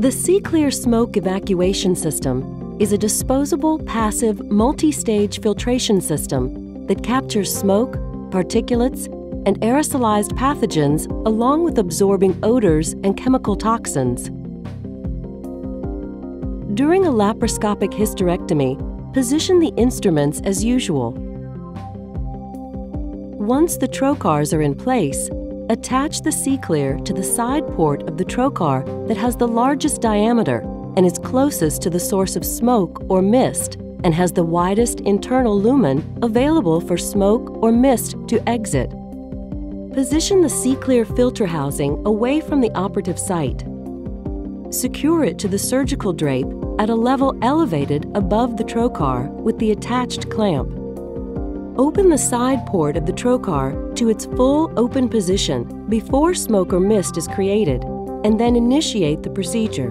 The SeeClear Smoke Evacuation System is a disposable, passive, multi-stage filtration system that captures smoke, particulates, and aerosolized pathogens along with absorbing odors and chemical toxins. During a laparoscopic hysterectomy, position the instruments as usual. Once the trocars are in place, attach the SeeClear to the side port of the trocar that has the largest diameter and is closest to the source of smoke or mist and has the widest internal lumen available for smoke or mist to exit. Position the SeeClear filter housing away from the operative site. Secure it to the surgical drape at a level elevated above the trocar with the attached clamp. Open the side port of the trocar to its full open position before smoke or mist is created, and then initiate the procedure.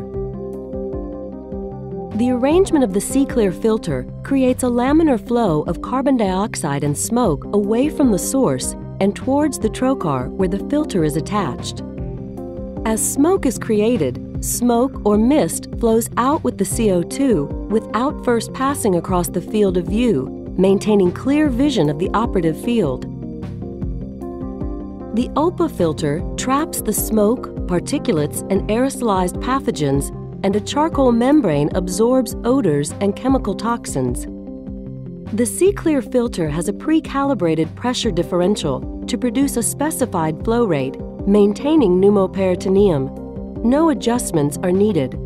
The arrangement of the SeeClear filter creates a laminar flow of carbon dioxide and smoke away from the source and towards the trocar where the filter is attached. As smoke is created, smoke or mist flows out with the CO2 without first passing across the field of view, maintaining clear vision of the operative field. The ULPA filter traps the smoke, particulates, and aerosolized pathogens, and a charcoal membrane absorbs odors and chemical toxins. The SeeClear filter has a pre-calibrated pressure differential to produce a specified flow rate, maintaining pneumoperitoneum. No adjustments are needed.